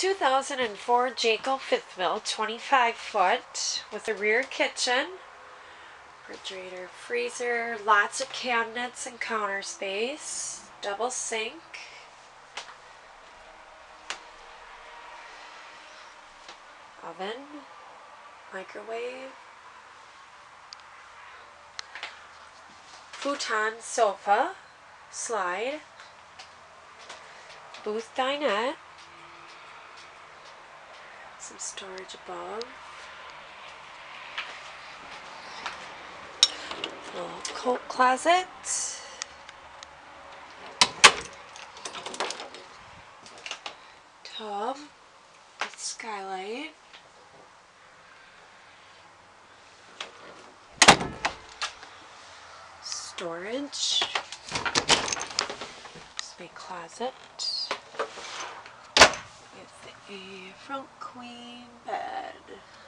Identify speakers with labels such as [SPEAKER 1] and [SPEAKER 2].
[SPEAKER 1] 2004 Jayco fifth wheel, 25 foot, with a rear kitchen, refrigerator, freezer, lots of cabinets and counter space, double sink. Oven, microwave, futon sofa, slide, booth dinette, some storage above, little coat closet, tub with skylight. Storage. This big closet a front queen bed.